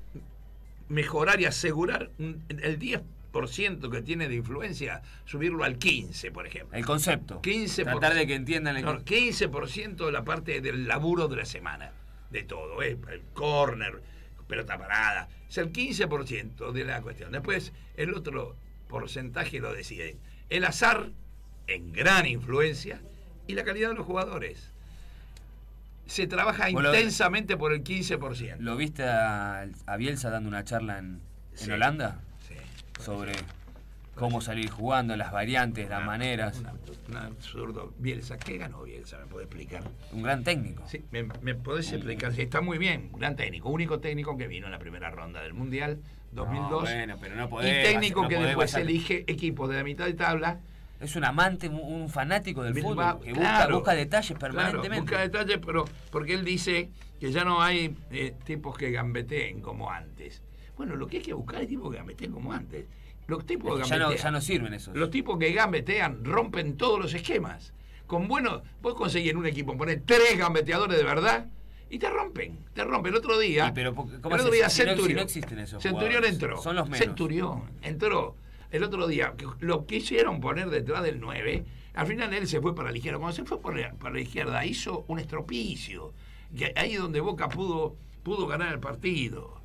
mejorar y asegurar un- el 10% que tiene de influencia, subirlo al 15, por ejemplo. El concepto. 15%. Tratar de que entiendan el No, 15% de la parte del laburo de la semana. De todo, ¿eh? El corner, pelota parada. Es el 15% de la cuestión. Después, el otro porcentaje lo deciden. El azar, en gran influencia, y la calidad de los jugadores. Se trabaja Bueno, intensamente por el 15%. ¿Lo viste a, a Bielsa dando una charla en, en Sí. Holanda? Sí. Sobre cómo salir jugando, las variantes, las maneras. Un absurdo. Bielsa, ¿qué ganó Bielsa? ¿Me puede explicar? Un gran técnico. Sí, ¿me, me podés explicar? Sí, está muy bien, un gran técnico. Único técnico que vino en la primera ronda del Mundial 2002. No, bueno, pero no y podés técnico no que podés después elige equipos de la mitad de tabla. Es un amante, un, fanático del fútbol, que busca, claro, busca detalles claro, permanentemente. busca detalles, pero porque él dice que ya no hay eh, tipos que gambeteen como antes. Bueno, lo que hay que buscar es tipos que gambeteen como antes. Los tipos que Es que ya, no, ya no sirven esos. Los tipos que gambetean rompen todos los esquemas. Con buenos, vos conseguís en un equipo poner tres gambeteadores de verdad y te rompen, te rompen. El otro día, Y pero ¿cómo el otro día no- si Centurión, no existen esos Centurión entró. Son los menos. Centurión entró. El otro día, que lo quisieron poner detrás del 9, al final él se fue para la izquierda. Cuando se fue la- para la izquierda, hizo un estropicio. Que ahí es donde Boca pudo, pudo ganar el partido.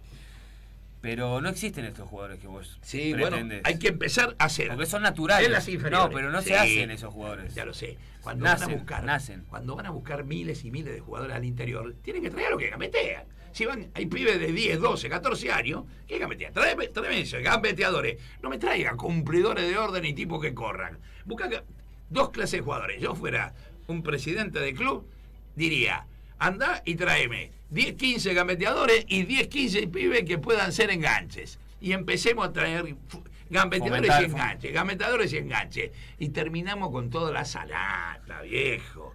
Pero no existen estos jugadores que vos Sí, pretendés. bueno, hay que empezar a hacer. Porque son naturales. En las inferiores. No, pero no Sí, se hacen esos jugadores. Ya lo sé. Cuando Nacen, van a buscar, nacen. cuando van a buscar miles y miles de jugadores al interior, tienen que traer a lo que gambetean. Si van, hay pibes de 10, 12, 14 años, ¿qué gambetean? Tráeme, tráeme eso, gambeteadores. No me traigan cumplidores de orden y tipos que corran. Busca dos clases de jugadores. Yo fuera un presidente de club, diría, anda y tráeme 10, 15 gambeteadores y 10, 15 pibes que puedan ser enganches. Y empecemos a traer gambeteadores Fomentar, y enganches, gambeteadores y enganches. Y terminamos con toda la salata, viejo.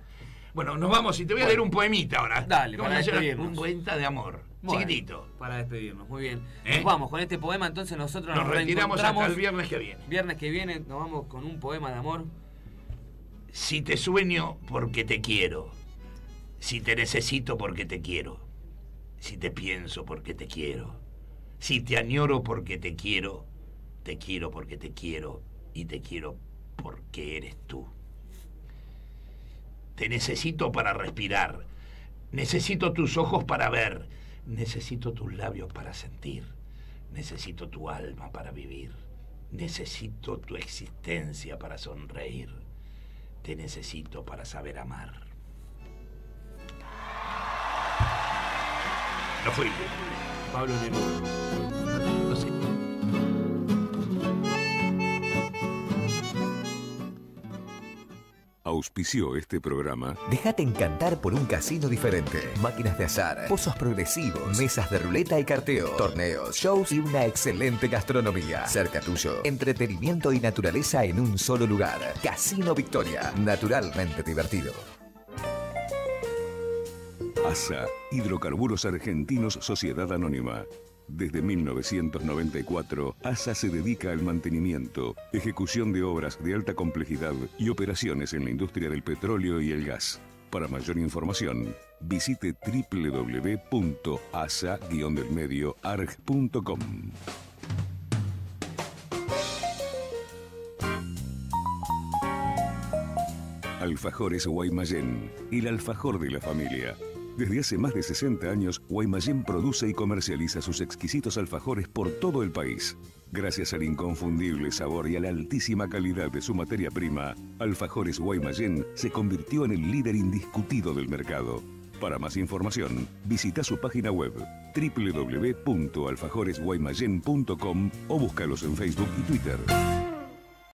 Bueno, nos vamos y te voy a leer un poemita ahora. Dale, para despedirnos. un poemita de amor. Bueno, Chiquitito. Para despedirnos, muy bien. ¿Eh? Nos vamos con este poema, entonces nosotros nos, Nos retiramos hasta el viernes que viene. Viernes que viene nos vamos con un poema de amor. Si te sueño porque te quiero. Si te necesito porque te quiero. Si te pienso porque te quiero. Si te añoro porque te quiero. Te quiero porque te quiero. Y te quiero porque eres tú. Te necesito para respirar. Necesito tus ojos para ver. Necesito tus labios para sentir. Necesito tu alma para vivir. Necesito tu existencia para sonreír. Te necesito para saber amar. No fui. Pablo Neruda. No sé. Auspició este programa Déjate encantar por un casino diferente. Máquinas de azar, pozos progresivos, mesas de ruleta y carteo, torneos, shows y una excelente gastronomía. Cerca tuyo, entretenimiento y naturaleza en un solo lugar. Casino Victoria, naturalmente divertido. ASA, Hidrocarburos Argentinos Sociedad Anónima. Desde 1994, ASA se dedica al mantenimiento, ejecución de obras de alta complejidad y operaciones en la industria del petróleo y el gas. Para mayor información, visite www.asa-delmedioarg.com. Alfajores Guaymallén, el alfajor de la familia. Desde hace más de 60 años, Guaymallén produce y comercializa sus exquisitos alfajores por todo el país. Gracias al inconfundible sabor y a la altísima calidad de su materia prima, Alfajores Guaymallén se convirtió en el líder indiscutido del mercado. Para más información, visita su página web www.alfajoresguaymallén.com o búscalos en Facebook y Twitter.